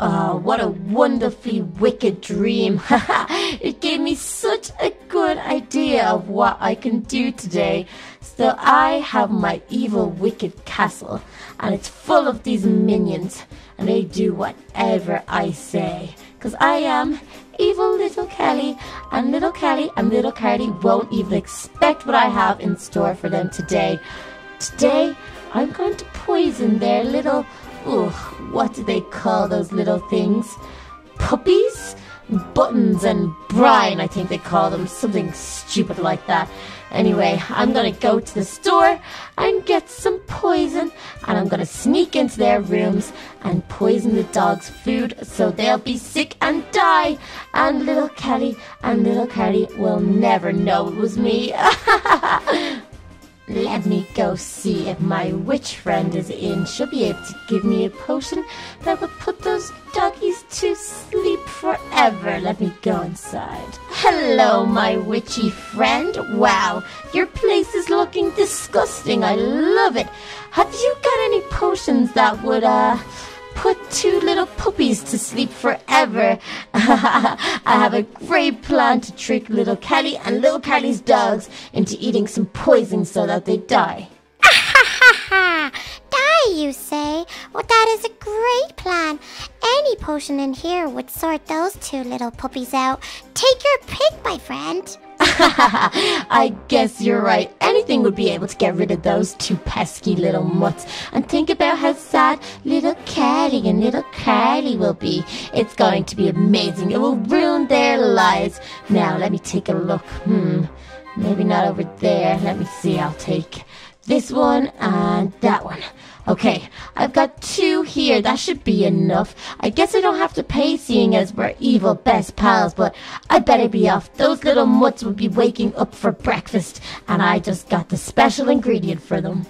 Oh, what a wonderfully wicked dream. it gave me such a good idea of what I can do today. So I have my evil wicked castle and it's full of these minions and they do whatever I say. Cause I am evil little Kelly and little Kelly and little Carly won't even expect what I have in store for them today. Today, I'm going to poison their little What do they call those little things? Puppies? Buttons and brine, I think they call them. Something stupid like that. Anyway, I'm gonna go to the store and get some poison, and I'm gonna sneak into their rooms and poison the dog's food so they'll be sick and die. And little Kelly and little Carly will never know it was me. Let me go see if my witch friend is in. She'll be able to give me a potion that will put those doggies to sleep forever. Let me go inside. Hello, my witchy friend. Wow, your place is looking disgusting. I love it. Have you got any potions that would, uh, put two little puppies to sleep forever. I have a great plan to trick little Kelly and little Kelly's dogs into eating some poison so that they die. die, you say? Well, that is a great plan. Any potion in here would sort those two little puppies out. Take your pick, my friend. I guess you're right. Anything would be able to get rid of those two pesky little mutts. And think about how sad little Kelly and little Carly will be. It's going to be amazing. It will ruin their lives. Now, let me take a look. Hmm. Maybe not over there. Let me see. I'll take this one and that one. Okay, I've got here. That should be enough. I guess I don't have to pay seeing as we're evil best pals, but I better be off. Those little mutts will be waking up for breakfast, and I just got the special ingredient for them.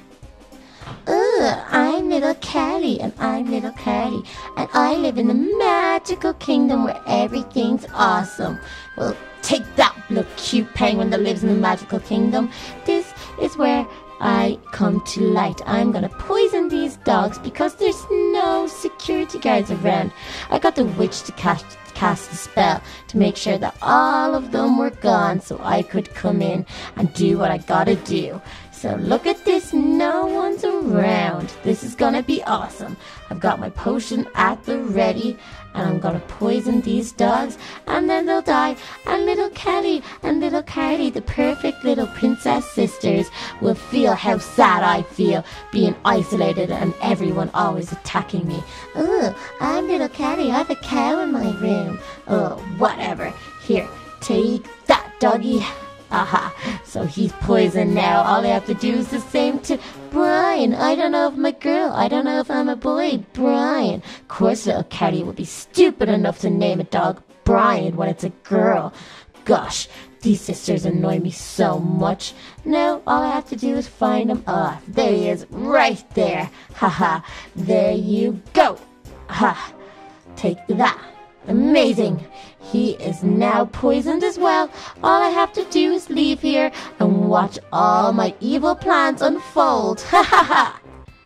Ugh, I'm little Kelly, and I'm little Carly, and I live in the magical kingdom where everything's awesome. Well, take that, little cute penguin that lives in the magical kingdom. This is where I come to light. I'm gonna poison these dogs because there's no security guards around. I got the witch to cast, cast a spell to make sure that all of them were gone so I could come in and do what I gotta do. So look at this, no one's around. This is gonna be awesome. I've got my potion at the ready and I'm gonna poison these dogs and then they'll die. And little Kelly and little Carly, the perfect little princess sisters, will feel how sad I feel being isolated and everyone always attacking me. Oh, I'm little Kelly, I have a cow in my room. Oh, whatever. Here, take that doggy. Aha, so he's poisoned now. All I have to do is the same to Brian. I don't know if I'm a girl. I don't know if I'm a boy. Brian. Of course, little Caddy would be stupid enough to name a dog Brian when it's a girl. Gosh, these sisters annoy me so much. Now, all I have to do is find him. Ah, there he is, right there. Haha, there you go. Ha, take that. Amazing. He is now poisoned as well. All I have to do is leave here and watch all my evil plans unfold. Ha ha ha!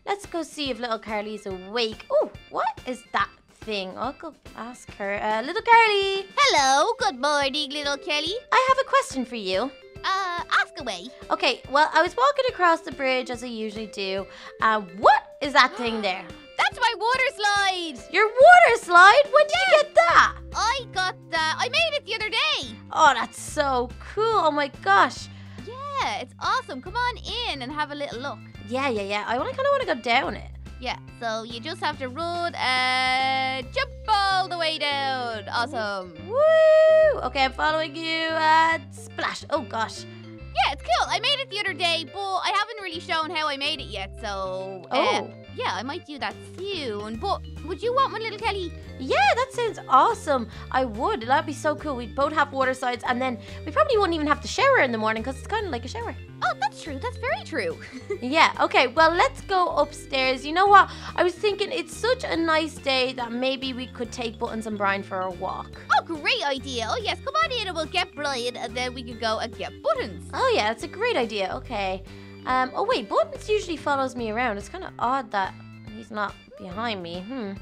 Let's go see if little Carly's awake. Oh, what is that thing? I'll go ask her. Uh, little Carly! Hello, good morning, little Kelly. I have a question for you. Uh, ask away. Okay, well, I was walking across the bridge as I usually do. Uh, what is that thing there? That's my water slide. Your water slide? When did you get that? I got that. I made it the other day. Oh, that's so cool. Oh my gosh. Yeah, it's awesome. Come on in and have a little look. Yeah, yeah, yeah. I kind of want to go down it. Yeah, so you just have to run and jump all the way down. Awesome. Woo! Okay, I'm following you. And splash. Oh gosh. Yeah, it's cool. I made it the other day, but I haven't really shown how I made it yet. So, uh, Oh. Yeah, I might do that soon. But would you want one, little Kelly? Yeah, that sounds awesome. I would. That'd be so cool. We'd both have water slides, and then we probably wouldn't even have to shower in the morning because it's kind of like a shower. Oh, that's true. That's very true. Yeah, okay, well, let's go upstairs. You know what? I was thinking it's such a nice day that maybe we could take Buttons and Brian for a walk. oh, great idea. Oh, yes, come on in and we'll get Brian and then we can go and get Buttons. Oh, yeah, that's a great idea. Okay. Um, oh, wait, Buttons usually follows me around. It's kind of odd that he's not behind me. Hmm.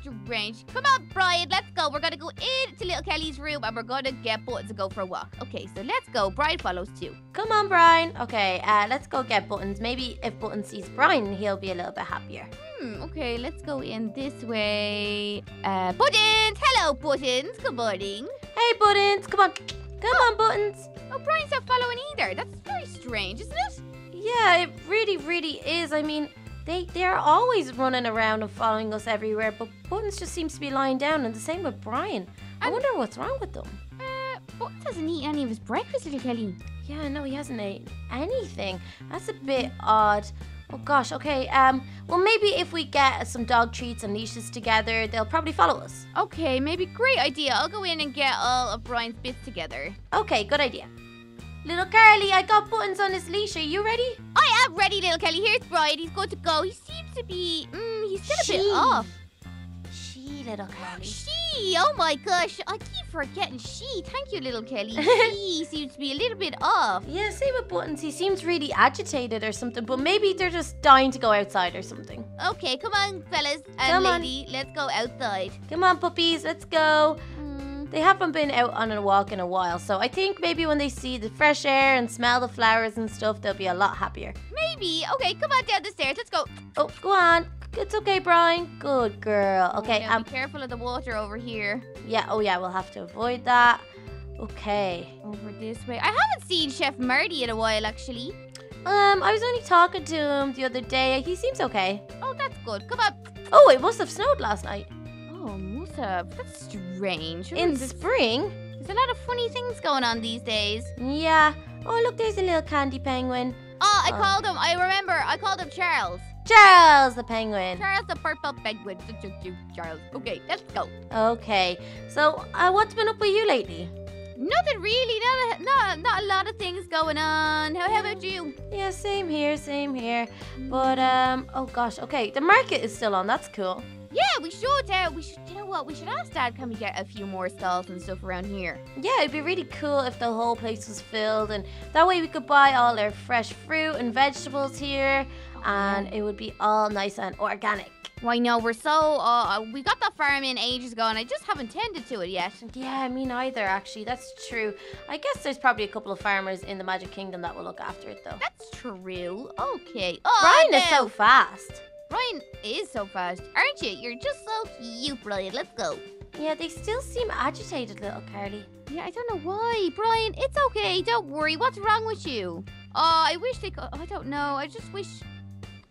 strange. Come on, Brian, let's go. We're gonna go into little Kelly's room and we're gonna get Buttons to go for a walk. Okay, so let's go. Brian follows too. Come on, Brian. Okay, uh, let's go get Buttons. Maybe if Buttons sees Brian, he'll be a little bit happier. Hmm, okay, let's go in this way. Uh, Buttons! Hello, Buttons. Good morning. Hey, Buttons, come on. Come on, Buttons. Oh, Brian's not following either. That's very strange, isn't it? Yeah, it really, really is. I mean, they they are always running around and following us everywhere, but Buttons just seems to be lying down, and the same with Brian. I wonder what's wrong with them. Uh, Buttons hasn't eaten any of his breakfast, little Kelly. Yeah, no, he hasn't ate anything. That's a bit odd. Oh gosh, okay. Um, well, maybe if we get some dog treats and leashes together, they'll probably follow us. Okay, maybe great idea. I'll go in and get all of Brian's bits together. Okay, good idea. Little Carly, I got buttons on his leash. Are you ready? I am ready, little Kelly. Here's Brian. He's good to go. He seems to be. Mm, he's still a bit off. She, little Carly. She. Oh my gosh. I keep forgetting she. Thank you, little Kelly. she seems to be a little bit off. Yeah, same with buttons. He seems really agitated or something, but maybe they're just dying to go outside or something. Okay, come on, fellas and Come on. lady. Let's go outside. Come on, puppies, let's go. Mm, They haven't been out on a walk in a while, so I think maybe when they see the fresh air and smell the flowers and stuff, they'll be a lot happier. maybe. Okay, come on down the stairs. Let's go. Oh, go on. It's okay, Brian. Good girl. Okay, Yeah, um, be careful of the water over here. yeah, oh yeah, we'll have to avoid that. Okay. Over this way. I haven't seen Chef Marty in a while, actually. Um, I was only talking to him the other day. He seems okay. Oh, that's good. Come on. Oh, it must have snowed last night. Oh, Musa, that's strange. In there's, spring? there's a lot of funny things going on these days. Yeah. Oh, look, there's a little candy penguin. Oh, I Oh. called him. I remember. I called him Charles. Charles the penguin. Charles the purple penguin. Charles. Okay, let's go. Okay. So, uh, what's been up with you lately? Nothing really. Not a, not, not a lot of things going on. How, how about you? Yeah, same here, same here. But um, oh gosh, okay, the market is still on. That's cool. Yeah, we should. Uh, we should. You know what? We should ask Dad. Can we get a few more stalls and stuff around here? Yeah, it'd be really cool if the whole place was filled, and that way we could buy all our fresh fruit and vegetables here, and it would be all nice and organic. Why no? We're so. Uh, we got that farm in ages ago, and I just haven't tended to it yet. Yeah, me neither. Actually, that's true. I guess there's probably a couple of farmers in the Magic Kingdom that will look after it, though. That's true. Okay. Oh, Brian is so fast. Brian is so fast, aren't you? You're just so cute, Brian. Let's go. Yeah, they still seem agitated, little Carly. Yeah, I don't know why. Brian, it's okay. Don't worry. What's wrong with you? Oh, I wish they could. I don't know. I just wish.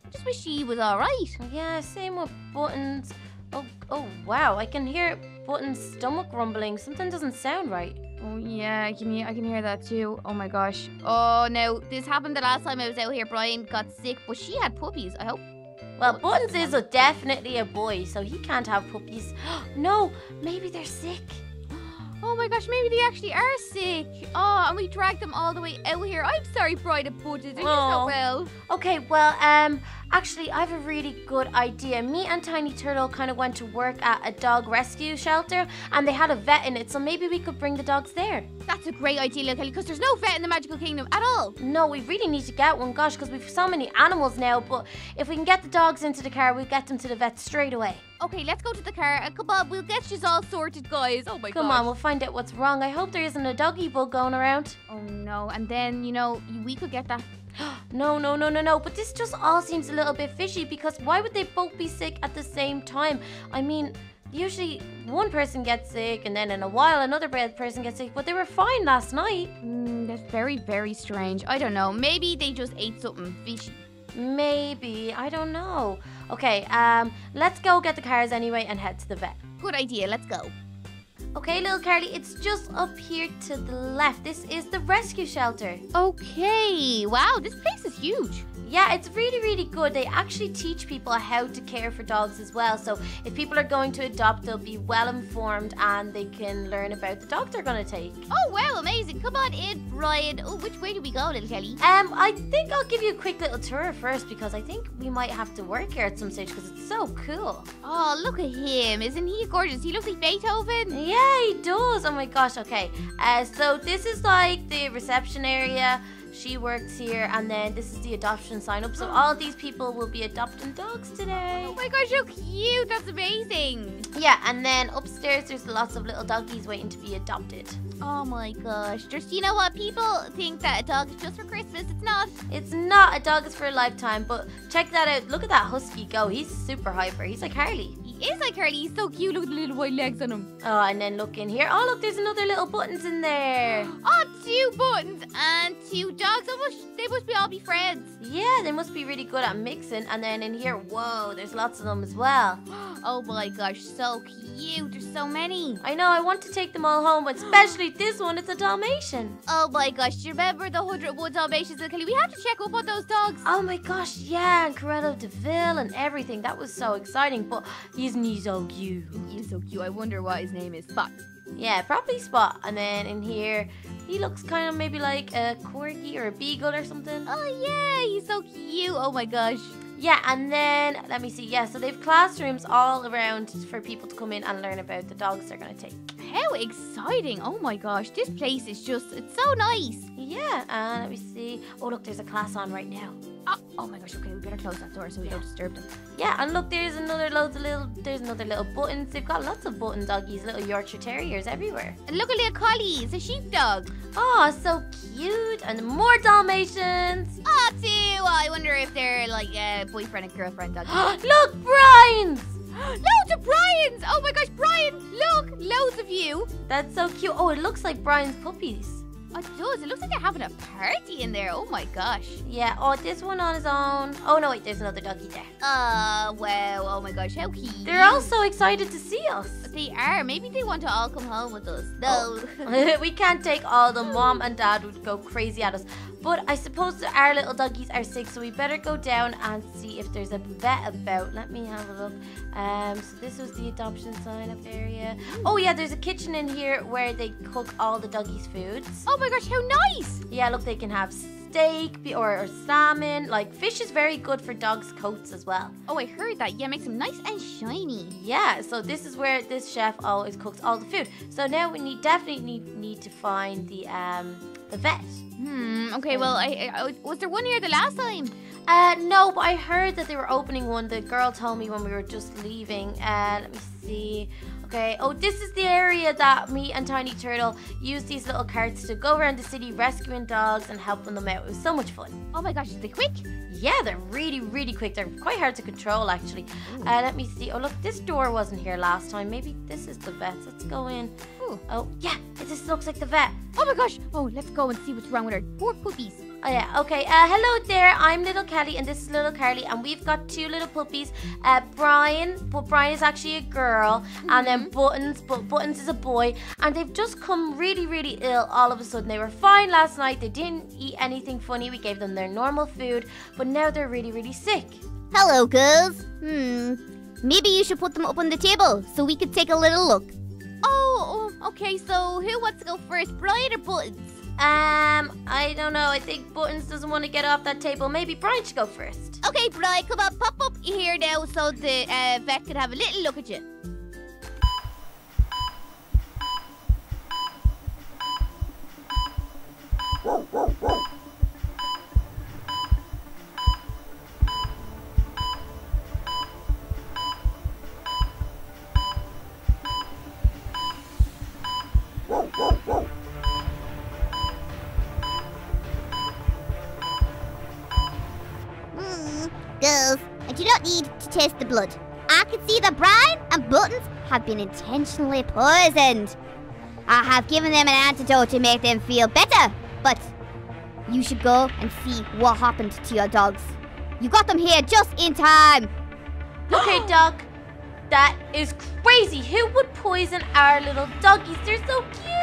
I just wish she was all right. Yeah, same with Buttons. Oh, oh wow! I can hear Button's stomach rumbling. Something doesn't sound right. Oh yeah, I can hear, I can hear that too. Oh my gosh. Oh no, this happened the last time I was out here. Brian got sick, but she had puppies. I hope. Well, Buttons is a, definitely a boy, so he can't have puppies. no, maybe they're sick. Oh my gosh, maybe they actually are sick. Oh, and we dragged them all the way out here. I'm sorry, Brian and Buttons. Are you Aw. not well? Okay, well, um, actually, I have a really good idea. Me and Tiny Turtle kind of went to work at a dog rescue shelter, and they had a vet in it, so maybe we could bring the dogs there. That's a great idea, little Kelly, because there's no vet in the Magical Kingdom at all. No, we really need to get one, gosh, because we've so many animals now. But if we can get the dogs into the car, we'll get them to the vet straight away. Okay, let's go to the car. And come on, we'll get you all sorted, guys. Oh my god. Come gosh. on, we'll find out what's wrong. I hope there isn't a doggy bug going around. Oh no, and then, you know, we could get that. No, no, no, no, no. But this just all seems a little bit fishy because why would they both be sick at the same time? I mean, usually one person gets sick and then in a while another pe- person gets sick, but they were fine last night. Mm, that's very, very strange. I don't know. Maybe they just ate something fishy. Maybe. I don't know. Okay, um, let's go get the cars anyway and head to the vet. Good idea. Let's go. Okay, little Carly, it's just up here to the left. This is the rescue shelter. Okay. Wow, this place is huge. Yeah, it's really, really good. They actually teach people how to care for dogs as well. So if people are going to adopt, they'll be well informed and they can learn about the dog they're going to take. Oh wow, amazing! Come on in, Brian. Oh, which way do we go, little Kelly? Um, I think I'll give you a quick little tour first because I think we might have to work here at some stage because it's so cool. Oh, look at him! Isn't he gorgeous? He looks like Beethoven. Yeah, he does. Oh my gosh. Okay. Uh, so this is like the reception area. She works here, and then this is the adoption sign up. So all these people will be adopting dogs today. Oh my gosh, how cute! That's amazing. Yeah, and then upstairs there's lots of little doggies waiting to be adopted. Oh my gosh. Just you know what? People think that a dog is just for Christmas. It's not. It's not a dog is for a lifetime, but check that out. Look at that husky go. He's super hyper. He's like Harley. Is like Curly. He's so cute. Look at the little white legs on him. Oh, and then look in here. Oh, look, there's another little buttons in there. Oh, two buttons and two dogs. Almost, they must be all be friends. Yeah, they must be really good at mixing. And then in here, whoa, there's lots of them as well. Oh my gosh, so cute. There's so many. I know, I want to take them all home, but especially this one, it's a Dalmatian. Oh my gosh, do you remember the 101 Dalmatians in Kelly? We have to check up on those dogs. Oh my gosh, yeah, and Cruella de Vil and everything. That was so exciting, but isn't he so cute? He's so cute. I wonder what his name is. Spot. Yeah, probably Spot. And then in here, he looks kind of maybe like a corgi or a beagle or something. Oh yeah, he's so cute. Oh my gosh. Yeah, and then let me see. Yeah, so they've classrooms all around for people to come in and learn about the dogs they're gonna take. How exciting! Oh my gosh, this place is just—it's so nice. Yeah, and let me see. Oh, look, there's a class on right now. Oh, oh my gosh. Okay, we better close that door so we don't disturb them. Yeah, and look, there's another loads of little. There's another little buttons. They've got lots of button doggies, little Yorkshire Terriers everywhere. And look at little collie. It's a sheepdog. Oh, so cute! And more Dalmatians. Oh, two. Oh, I wonder if they're like a boyfriend and girlfriend dog. look, Brian's. loads of Brian's. Oh my gosh, Brian! Look, loads of you. That's so cute. Oh, it looks like Brian's puppies. Oh, it does. It looks like they're having a party in there. Oh my gosh. Yeah. Oh, this one on his own. Oh no, wait. There's another doggy there. Uh, wow. Oh my gosh, how cute. They're all so excited to see us. They are. Maybe they want to all come home with us. No. we can't take all the mom and dad would go crazy at us. But I suppose our little doggies are sick, so we better go down and see if there's a vet about. Let me have a look. Um, so this was the adoption sign up area. Oh yeah, there's a kitchen in here where they cook all the doggies' foods. oh my gosh, how nice. Yeah, look, they can have steak or, or salmon. Like fish is very good for dogs' coats as well. Oh, I heard that. Yeah, makes them nice and shiny. Yeah, so this is where this chef always cooks all the food. So now we need definitely need, need to find the um the vet. Hmm. Okay. Well, I, I was there one here the last time. Uh, no, but I heard that they were opening one. The girl told me when we were just leaving. Uh, let me see. Okay. Oh, this is the area that me and Tiny Turtle use these little carts to go around the city rescuing dogs and helping them out. It was so much fun. Oh my gosh, is they quick? Yeah, they're really, really quick. They're quite hard to control, actually. Uh, let me see. Oh, look, this door wasn't here last time. Maybe this is the vet. Let's go in. Ooh. Oh, yeah, this looks like the vet. Oh my gosh. Oh, let's go and see what's wrong with our poor puppies. Oh yeah, okay. Uh, hello there. I'm little Kelly, and this is little Carly, and we've got two little puppies. Uh, Brian, but Brian is actually a girl, and then Buttons, but Buttons is a boy, and they've just come really, really ill all of a sudden. They were fine last night. They didn't eat anything funny. We gave them their normal food, but now they're really, really sick. Hello, girls. Hmm. Maybe you should put them up on the table so we could take a little look. Oh, oh, okay. So who wants to go first, Brian or Buttons? Um, I don't know. I think Buttons doesn't want to get off that table. Maybe Brian should go first. Okay, Brian, come on, pop up here now so the uh, vet can have a little look at you. Hmm. Blood. I can see that Brian and Buttons have been intentionally poisoned. I have given them an antidote to make them feel better, but you should go and see what happened to your dogs. You got them here just in time. Okay, Doc. That is crazy. Who would poison our little doggies? They're so cute.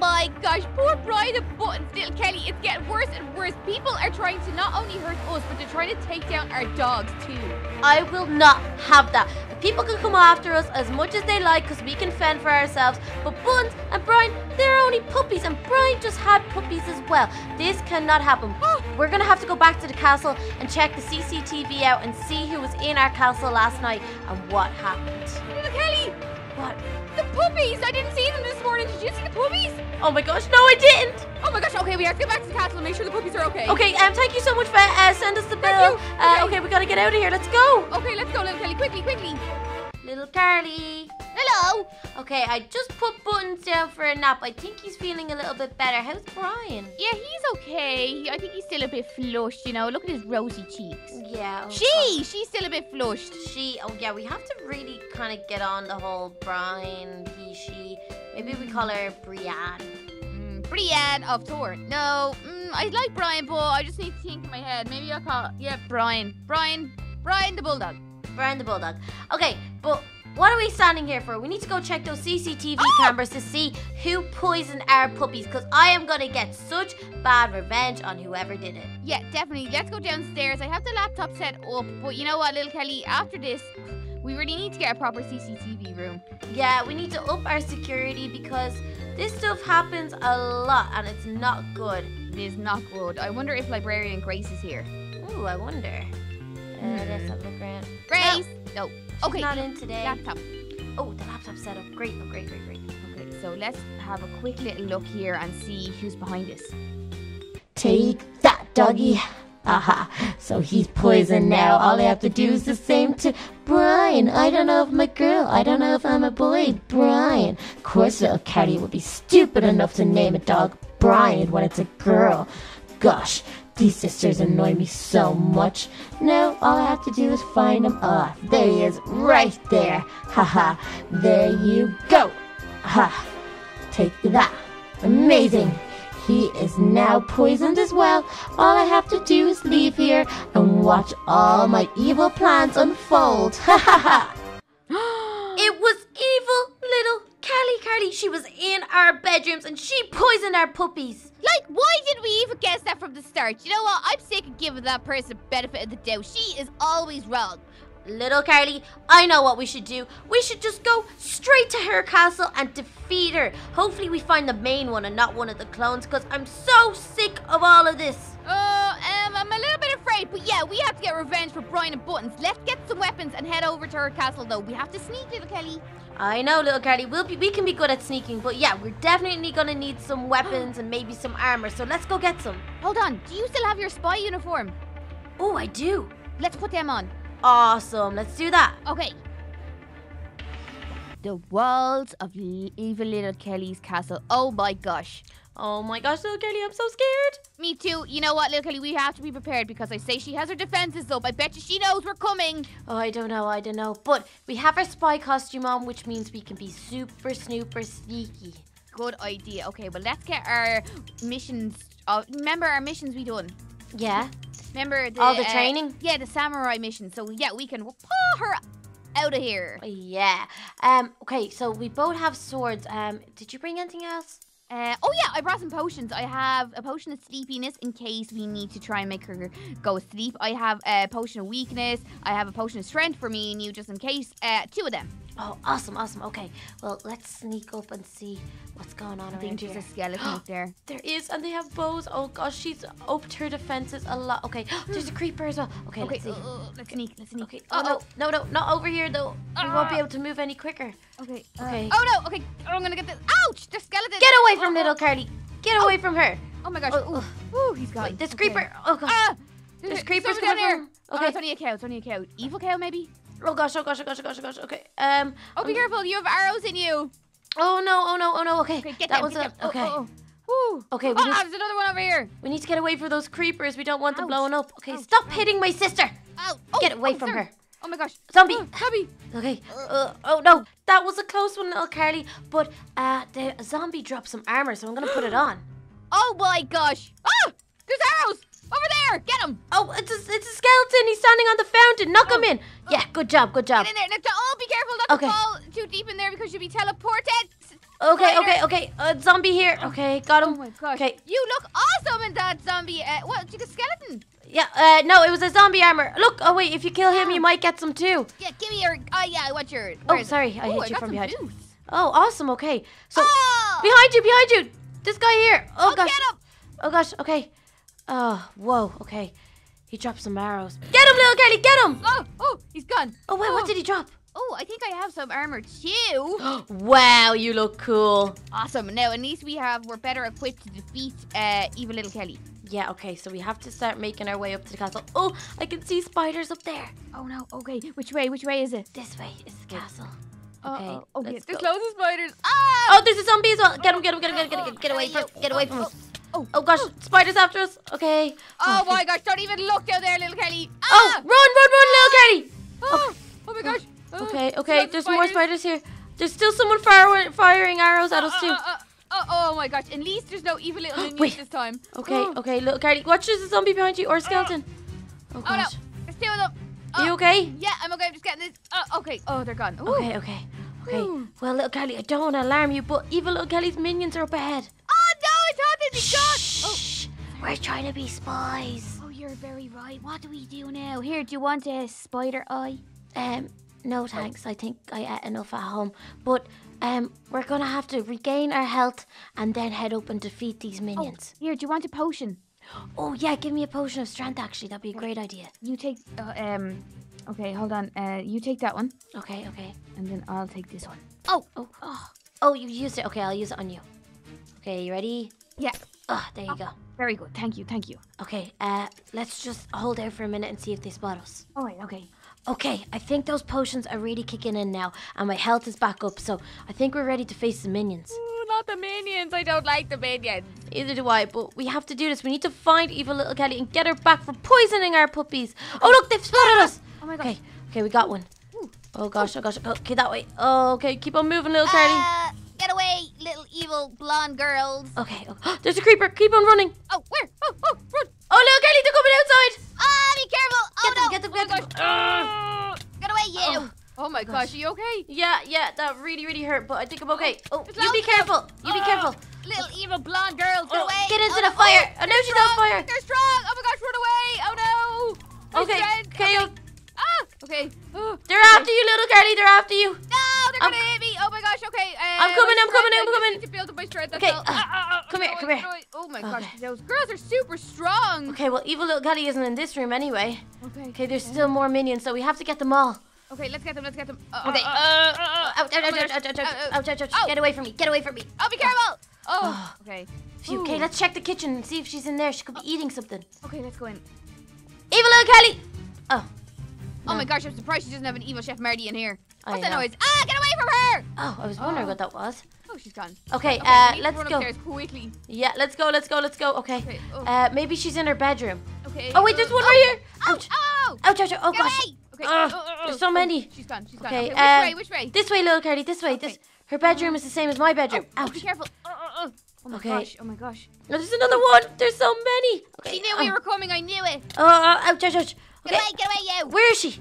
My gosh, poor Brian and Buttons, little Kelly. It's getting worse and worse. People are trying to not only hurt us, but they're trying to take down our dogs too. I will not have that. People can come after us as much as they like because we can fend for ourselves. But Buns and Brian, they're only puppies, and Brian just had puppies as well. This cannot happen. We're gonna have to go back to the castle and check the CCTV out and see who was in our castle last night and what happened. Little Kelly, What? The puppies! I didn't see them this morning. Did you see the puppies? Oh my gosh, no, I didn't. Oh my gosh, okay, we have to get back to the castle and make sure the puppies are okay. Okay, um, thank you so much for uh, send us the bill. you. Uh, Okay. okay, we gotta get out of here. Let's go. Okay, let's go, little Kelly, quickly, quickly. Little Carly. Hello. Okay, I just put Buttons down for a nap. I think he's feeling a little bit better. How's Brian? Yeah, he's okay. I think he's still a bit flushed, you know. Look at his rosy cheeks. Yeah. oh She, she's still a bit flushed. She. Oh yeah, we have to really kind of get on the whole Brian, he, she. Maybe we call her Brianne. Mm, Brienne of Thor. No, mm, I like Brian, but I just need to think in my head. Maybe I'll call, yeah, Brian. Brian, Brian the Bulldog. Brian the Bulldog. Okay, but what are we standing here for? We need to go check those CCTV cameras to see who poisoned our puppies because I am gonna get such bad revenge on whoever did it. Yeah, definitely. Let's go downstairs. I have the laptop set up, but you know what, little Kelly? After this, we really need to get a proper CCTV room. Yeah, we need to up our security because this stuff happens a lot and it's not good. It is not good. I wonder if Librarian Grace is here. Ooh, I wonder. Uh, let's have a look around. Grace! No. Okay. not in today. Laptop. Oh, the laptop's set up. Great, oh, great, great, great. Okay, so let's have a quick little look here and see who's behind us. Take that, doggy. Aha. So he's poisoned now. All I have to do is the same to Brian. I don't know if I'm a girl. I don't know if I'm a boy. Brian. Of course, little Caddy would be stupid enough to name a dog Brian when it's a girl. Gosh, these sisters annoy me so much. Now all I have to do is find him. Ah, there he is, right there. Haha. There you go. Ha. Take that. Amazing. He is now poisoned as well. All I have to do is leave here and watch all my evil plans unfold. Ha ha ha. It was evil Callie Carly. She was in our bedrooms and she poisoned our puppies. Like, why did we even guess that from the start? You know what? I'm sick of giving that person benefit of the doubt. She is always wrong. Little Carly, I know what we should do. We should just go straight to her castle and defeat her. Hopefully, we find the main one and not one of the clones because I'm so sick of all of this. Oh, um, I'm a little bit afraid, but yeah, we have to get revenge for Brian and Buttons. Let's get some weapons and head over to her castle, though. We have to sneak, little Kelly. I know, little Carly, we'll be, we can be good at sneaking, but yeah, we're definitely gonna need some weapons and maybe some armor, so let's go get some. Hold on, do you still have your spy uniform? Oh, I do. Let's put them on. Awesome, let's do that. Okay. The walls of evil little Kelly's castle. Oh my gosh. Oh my gosh, little Kelly, I'm so scared. Me too. You know what, little Kelly? We have to be prepared because I say she has her defenses up. I bet you she knows we're coming. Oh, I don't know, I don't know. But we have our spy costume on, which means we can be super, snooper sneaky. Good idea. Okay, well let's get our missions. Uh, remember our missions we done. Yeah? Remember the All the uh, training? Yeah, the samurai mission. So yeah, we can pull her out of here. Yeah. Um, okay, so we both have swords. Um, did you bring anything else? Uh, oh yeah, I brought some potions. I have a potion of sleepiness in case we need to try and make her go asleep. I have a potion of weakness. I have a potion of strength for me and you, just in case. Uh, two of them. Oh, awesome, awesome. Okay, well, let's sneak up and see what's going on I think there's here. a skeleton up there. There is, and they have bows. Oh gosh, she's upped her defenses a lot. Okay, there's a creeper as well. Okay, Okay, let's see. uh, uh, let's sneak. Let's sneak. Okay. Oh, no, no, no, not over here though. We won't be able to move any quicker. Okay. uh, Okay. oh no. Okay. I'm gonna get this. Ouch! The skeleton. Get away from Oh, little Carly. Get away from her. Oh my gosh. Oh, Ooh, Ooh, he's gone. Wait, this Okay. creeper. Oh gosh. Ah! There's creepers down coming here. from- Oh, okay. it's only a cow. It's only a cow. Evil cow, maybe. Oh gosh. Oh gosh. Oh gosh. Oh gosh. Oh gosh. Okay. Um. Oh, be um, careful. You have arrows in you. Oh no. Oh no. Oh no. Okay. Okay, get that them, was get a. them. Oh, Okay. oh, oh. Woo. Okay, we Oh, need- there's another one over here. We need to get away from those creepers. We don't want them Ouch. blowing up. Okay. Ouch. Stop Ouch. hitting my sister. Ow. Oh, Get away oh, from sorry. her. Oh my gosh. Zombie. Oh, zombie. Okay. Uh, oh no, that was a close one, little Carly. But uh, the zombie dropped some armor, so I'm gonna put it on. Oh my gosh. Ah! There's arrows over there. Get him. Oh, it's a, it's a skeleton. He's standing on the fountain. Knock him in. Yeah, good job, good job. Get in there. Now, oh, be careful not Okay. to fall too deep in there because you'll be teleported. Okay, Spider. okay, okay. Uh, zombie here. Okay, got Oh him. my gosh. Okay. You look awesome in that zombie. Uh, what? You a skeleton? Yeah. Uh, no, it was a zombie armor. Look. Oh wait, if you kill him, you might get some too. Yeah, give me your. Oh yeah, I want your. Oh, where is it? sorry, I Ooh, hit you got from behind. boots. Oh, awesome. Okay. So Oh! behind you, behind you. This guy here. Oh, Oh, gosh. get him! Oh gosh. Okay. Oh, whoa. Okay. He dropped some arrows. Get him, little Kelly. Get him. Oh, oh, he's gone. Oh wait, what Oh. did he drop? Oh, I think I have some armor too. wow, you look cool. awesome. Now, at least we have, we're better equipped to defeat uh, evil little Kelly. Yeah, okay, so we have to start making our way up to the castle. Oh, I can see spiders up there. Oh no. Okay. Which way? Which way is it? This way is the castle. Okay, Uh-oh. Okay. let's There's go. loads of spiders. Ah! Oh, there's a zombie as well. Get him, get him, get him, get him, get him. Get away from, get away from us. Oh. Oh gosh, spiders after us. Okay. Oh okay. my gosh! Don't even look down there, little Kelly. Oh, Ah! run, run, run, little Kelly. Oh, oh my gosh. Oh, Okay, okay. of There's more spiders here. There's still someone fire, firing arrows at us Uh, too. uh, uh, uh, oh my gosh! At least there's no evil little minions Wait. this time. Okay, Oh, okay, little Carly. Watch, there's a zombie behind you or a skeleton. Oh Oh no! gosh. There's two of them. Are you Oh, okay? Yeah, I'm okay. I'm just getting this. Oh, okay. Oh, they're gone. Ooh. Okay, okay, okay. Well, little Kelly, I don't want to alarm you, but evil little Kelly's minions are up ahead. Oh no! I thought they'd be gone. Oh. Shh. We're trying to be spies. Oh, you're very right. What do we do now? Here, do you want a spider eye? Um, no thanks. I think I ate enough at home. But um, we're gonna have to regain our health and then head up and defeat these minions. Here, do you want a potion? Oh, yeah, give me a potion of strength. Actually, that'd be a great idea. You take. Uh, um. Okay, hold on. Uh, you take that one, Okay, okay. and then I'll take this one. Oh, oh, oh. Oh, you used it. Okay, I'll use it on you. Okay, you ready? Yeah. Oh, there you go. Very good. Thank you. Thank you. Okay, uh, let's just hold out for a minute and see if they spot us. All right. Okay. Okay, I think those potions are really kicking in now, and my health is back up, so I think we're ready to face the minions. Ooh, not the minions. I don't like the minions. Either do I, but we have to do this. We need to find evil little Kelly and get her back for poisoning our puppies. Oh, look, they've spotted us. Oh my gosh. Okay, okay, we got one. Oh gosh, oh gosh. Okay, that way. Oh, okay, keep on moving, little. Uh, get away, little evil blonde girls. Okay, oh, there's a creeper. Keep on running. Oh, where? Oh, oh, run. Oh, little Kelly, they're coming outside. Ah, be careful. Oh Get them, no. get them, oh my get them. gosh. Ah, get away, you. Oh, my gosh. gosh. Are you okay? Yeah, yeah, that really, really hurt, but I think I'm okay. Oh, you be loads of them. careful. You be Ah, careful. Little evil blonde girls, get Oh, away. get into oh, the no. fire. Oh, I know they're she's on strong. fire. They're strong. Oh my gosh, run away. Oh no. My Okay, okay, okay. Okay. Oh, They're okay. after you, little Carly. They're after you. No, they're I'm- gonna hit me. Oh my gosh. Okay. Uh, I'm coming, I'm coming, I'm coming. Need to build up my strength. Okay, That's uh, ah, ah, come here, come here. Oh my gosh, Okay. those girls are super strong. Okay, well, evil little Kelly isn't in this room anyway. Okay. Okay, there's still more minions, so we have to get them all. Okay, let's get them. Let's get them. Uh, Okay. Uh, uh, uh, uh, oh Uh, uh, oh. Get away from me, get away from me. Oh, be careful. Oh. Okay. Phew, Okay, Ooh. let's check the kitchen and see if she's in there. She could be eating something. Okay, let's go in. Evil little Kelly! Oh. Oh No. my gosh, I'm surprised she doesn't have an evil chef Marty in here. What's that know. noise? Ah, get away from her! Oh, I was wondering Oh. what that was. Oh, she's gone. Okay, Okay, uh, let's run go. quickly. Yeah, let's go, let's go, let's go. Okay. Okay. Oh, Uh, maybe she's in her bedroom. okay. Oh, wait, uh, there's one oh, right here. Oh, Ouch. oh, Ouch, ouch, ouch. Oh, get gosh. away. Okay. Oh, oh, oh, there's so oh, many. She's gone. She's gone. Okay, which uh, way? Which way? This way, little Carly, this way. Okay. This. Her bedroom is the same as my bedroom. Oh, Ouch. be careful. Oh, oh, oh. Oh my Okay. gosh. Oh my gosh. Oh, there's another one. There's so many. Okay. She knew oh. we were coming. I knew it. Oh, oh, ouch, ouch, ouch. Get Okay. away. Get away, you. Where is she?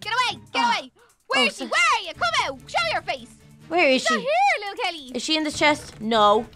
Get away. Get Oh. away. Where Oh, is she? so- Where are you? Come out. Show your face. Where is She's not she? here, little Kelly. Is she in the chest? No.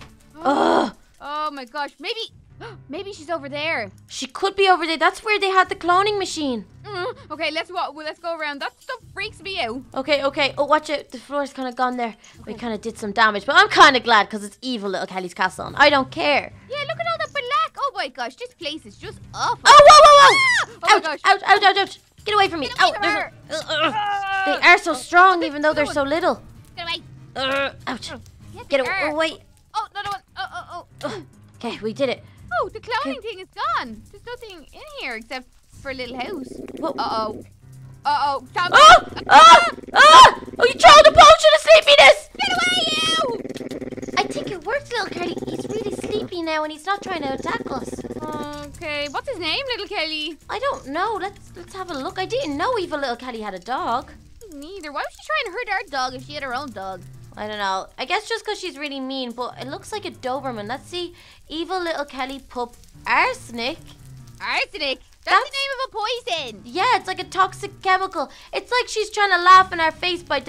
Ugh. Oh my gosh. Maybe. Maybe she's over there. She could be over there. That's where they had the cloning machine. Mm, okay, let's wa- well, let's go around. That stuff freaks me out. Okay, okay. Oh, watch it. The floor's kind of gone there. We kind of did some damage, but I'm kind of glad because it's evil little Kelly's castle, and I don't care. Yeah, look at all the black. Oh my gosh, this place is just awful. Oh, whoa, whoa, whoa! Ah! Oh ouch, gosh. ouch, ouch, ouch, ouch! Get away from me! Ow, a- Ugh, ugh. Ah! They are so strong, even though they're so little. Get away. Ugh, ouch! Yes, Get away! Oh. Oh, another one. Oh, oh, oh. Okay, we did it. Oh, the cloning thing is gone. There's nothing in here except for a little house. Whoa. Uh oh. Uh oh. Oh! Ah! Oh, you tried the potion of sleepiness! Get away, you! I think it worked, little Kelly. He's really sleepy now, and he's not trying to attack us. Okay, what's his name, little Kelly? I don't know. Let's let's have a look. I didn't know evil little Kelly had a dog. Neither. Why was she trying to hurt our dog if she had her own dog? I don't know. I guess just because she's really mean, but it looks like a Doberman. Let's see. Evil little Kelly pup arsenic. Arsenic. That's, That's- the name of a poison. Yeah, it's like a toxic chemical. It's like she's trying to laugh in our face by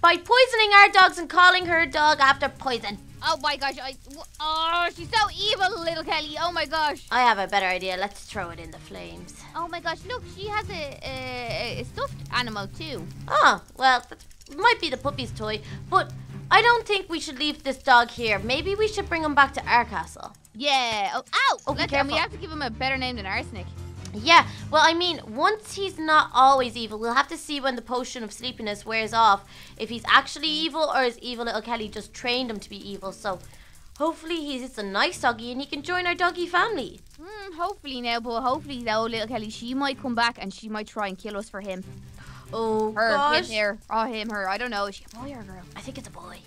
by poisoning our dogs and calling her dog after poison. Oh my gosh. I. Oh, she's so evil, little Kelly. Oh my gosh. I have a better idea. Let's throw it in the flames. Oh my gosh. Look, she has a, a, a stuffed animal too. Oh, well, that might be the puppy's toy, but I don't think we should leave this dog here. Maybe we should bring him back to our castle. Yeah. Oh, ow. Oh, be Let's, and we have to give him a better name than arsenic. Yeah, well, I mean, once he's not always evil, we'll have to see when the potion of sleepiness wears off if he's actually evil or is evil little Kelly just trained him to be evil. So hopefully he's a nice doggy and he can join our doggy family. Hmm, hopefully now, but hopefully though, little Kelly, she might come back and she might try and kill us for him. Oh, Her, gosh. him, her, or him, her. I don't know. Is she a boy or a girl? I think it's a boy.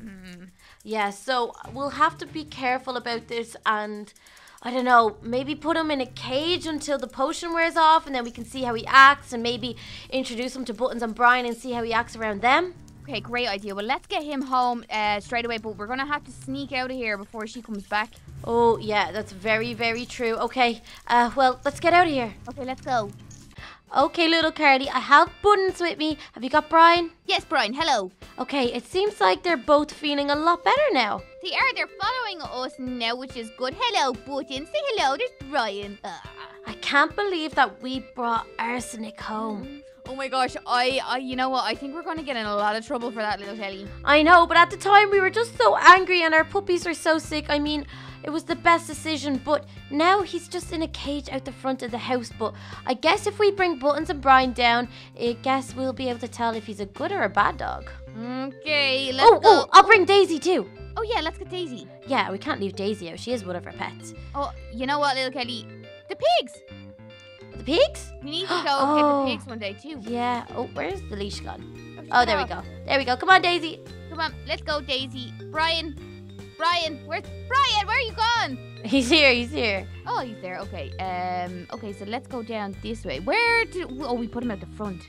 Hmm. Yeah, so we'll have to be careful about this and I don't know, maybe put him in a cage until the potion wears off and then we can see how he acts and maybe introduce him to Buttons and Brian and see how he acts around them. Okay, great idea. Well, let's get him home uh, straight away, but we're gonna have to sneak out of here before she comes back. Oh, yeah, that's very, very true. Okay, uh, well, let's get out of here. Okay, let's go. Okay, little Carly, I have Buttons with me. Have you got Brian? Yes, Brian. Hello. Okay, it seems like they're both feeling a lot better now. They are. They're following us now, which is good. Hello, Button. Say hello. There's Brian. Ah. I can't believe that we brought arsenic home. Oh my gosh, I, I, you know what? I think we're gonna get in a lot of trouble for that, little Kelly. I know, but at the time we were just so angry and our puppies were so sick. I mean, it was the best decision, but now he's just in a cage out the front of the house. But I guess if we bring Buttons and Brian down, I guess we'll be able to tell if he's a good or a bad dog. Okay, let's Oh, go. oh, I'll bring Daisy too. Oh yeah, let's get Daisy. Yeah, we can't leave Daisy out. She is one of our pets. Oh, you know what, little Kelly? The pigs. The pigs? We need to go Oh. get the pigs one day too. Yeah. Oh, where's the leash gone? she's Oh, there we go. There we go. Come on, Daisy. Come on, let's go, Daisy. Brian, Brian, where's Brian? Where are you gone? He's here. He's here. Oh, he's there. Okay. Um. Okay, so let's go down this way. Where did? Oh, we put him at the front.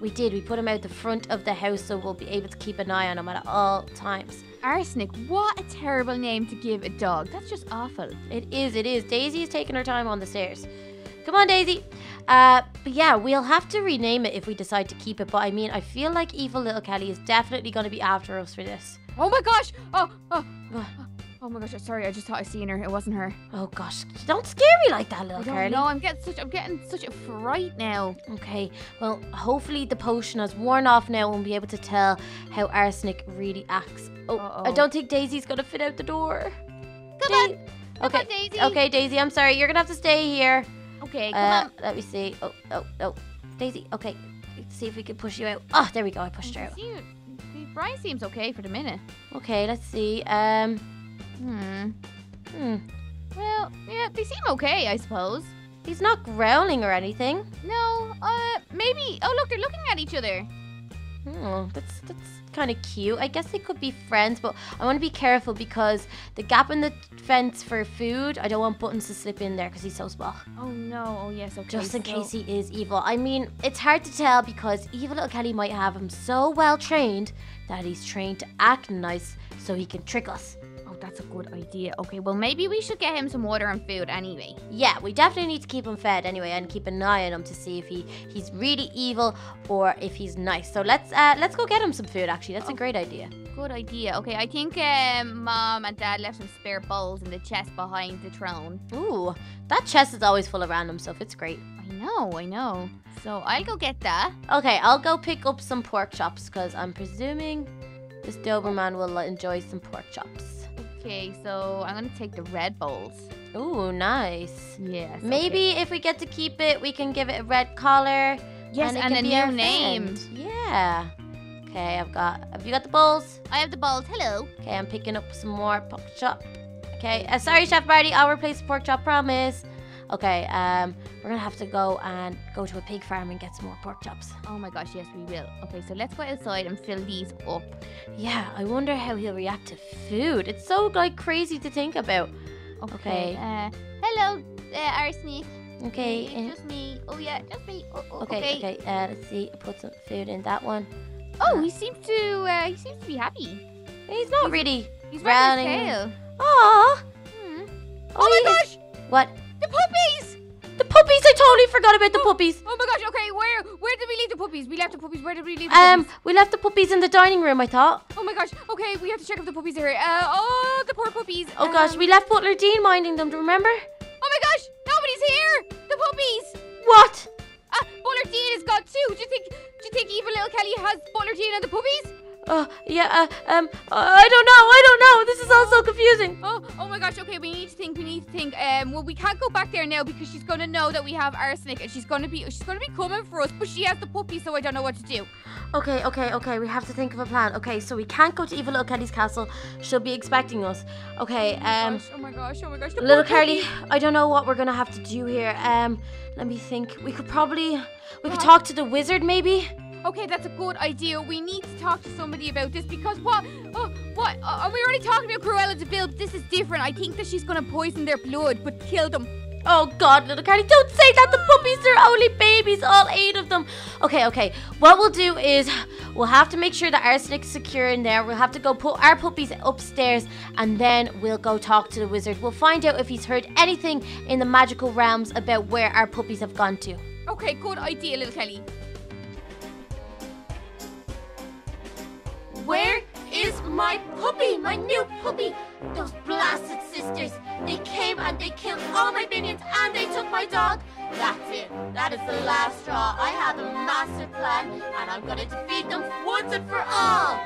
We did. We put him out the front of the house so we'll be able to keep an eye on him at all times. Arsenic. What a terrible name to give a dog. That's just awful. It is, it is. Daisy is taking her time on the stairs. Come on, Daisy. Uh, but yeah, we'll have to rename it if we decide to keep it. But I mean, I feel like Evil Little Kelly is definitely going to be after us for this. Oh my gosh. Oh. Oh. Oh my gosh. Sorry. I just thought I seen her. It wasn't her. Oh gosh, don't scare me like that, little girl. No, I'm getting such. I'm getting such a fright now. Okay, well, hopefully the potion has worn off now and we'll be able to tell how arsenic really acts. Oh, I Uh-oh. don't think Daisy's going to fit out the door. Come Da- on. Okay. on, Daisy. Okay, Daisy, I'm sorry. You're going to have to stay here. Okay. Come Uh, on. let me see. Oh, oh, oh. Daisy, okay. Let's see if we can push you out. Oh, there we go. I pushed her out. See, Brian seems okay for the minute. Okay, let's see. Um, Hmm. hmm. Well, yeah, they seem okay, I suppose. He's not growling or anything. No, uh, maybe. Oh, look, they're looking at each other. Oh, that's that's kind of cute. I guess they could be friends, but I want to be careful because the gap in the fence for food, I don't want Buttons to slip in there because he's so small. Oh no. Oh yes. Okay. Just in so- case he is evil. I mean, it's hard to tell because evil little Kelly might have him so well trained that he's trained to act nice so he can trick us. Oh, that's a good idea. Okay. Well, maybe we should get him some water and food anyway. Yeah, we definitely need to keep him fed anyway and keep an eye on him to see if he he's really evil or if he's nice. So let's uh let's go get him some food actually. That's a great idea. Good idea. Okay. I think um, mom and dad left some spare bowls in the chest behind the throne. Ooh, that chest is always full of random stuff. It's great. I know. I know. So I'll go get that. Okay, I'll go pick up some pork chops because I'm presuming this Doberman will enjoy some pork chops. Okay. So I'm gonna take the red bowls. Ooh, nice. Yes. okay. Maybe if we get to keep it, we can give it a red collar. Yes, and, can a new name. friend. Yeah. Okay, I've got. Have you got the bowls? I have the bowls. Hello. Okay, I'm picking up some more pork chop. Okay, uh, sorry, Chef Marty, I'll replace the pork chop, promise. Okay, um, we're gonna have to go and go to a pig farm and get some more pork chops. Oh my gosh, yes, we will. Okay, so let's go outside and fill these up. Yeah, I wonder how he'll react to food. It's so like crazy to think about. Okay. Uh, hello, uh, Arsenic. Okay, uh, just me. Oh yeah, just me. Oh, oh, okay, okay. Uh, let's see. Put some food in that one. Oh, he seems to. Uh, he seems to be happy. He's not really. He's running. Growling. his tail. Aw. Hmm. Oh, Oh my gosh, What? The puppies! The puppies! I totally forgot about the puppies. Oh my gosh. Okay, where where did we leave the puppies? We left the puppies. Where did we leave the Um, puppies? we left the puppies in the dining room. I thought. Oh my gosh. Okay, we have to check if the puppies are here. Uh, oh, the poor puppies. Oh gosh, Um, we left Butler Dean minding them. Do you remember? Oh my gosh, nobody's here. The puppies. What? Ah, Butler Dean is gone too. Do you think? Do you think evil little Kelly has Butler Dean and the puppies? Uh, yeah, uh, um, I don't know, I don't know. This is all so confusing. Oh, oh my gosh. Okay, we need to think. We need to think. Um, well, we can't go back there now because she's gonna know that we have arsenic, and she's gonna be she's gonna be coming for us. But she has the puppy, so I don't know what to do. Okay, okay, okay. We have to think of a plan. Okay, so we can't go to Evil Little Kelly's castle. She'll be expecting us. Okay, um, Gosh, oh my gosh. Oh my gosh. little puppy. I don't know what we're gonna have to do here. Um, let me think. We could probably, we could talk to the wizard, maybe. Okay, that's a good idea. We need to talk to somebody about this because what? Oh, what? Uh, are we already talking about Cruella de Vil? This is different. I think that she's gonna poison their blood, but kill them. Oh God, little Carly, don't say that. The puppies are only babies, all eight of them. Okay, okay. What we'll do is we'll have to make sure that arsenic's secure in there. We'll have to go put our puppies upstairs, and then we'll go talk to the wizard. We'll find out if he's heard anything in the magical realms about where our puppies have gone to. Okay, good idea, little Kelly. Where is my puppy? My new puppy? Those blasted sisters. They came and they killed all my minions and they took my dog. That's it. That is the last straw. I have a master plan and I'm gonna defeat them once and for all.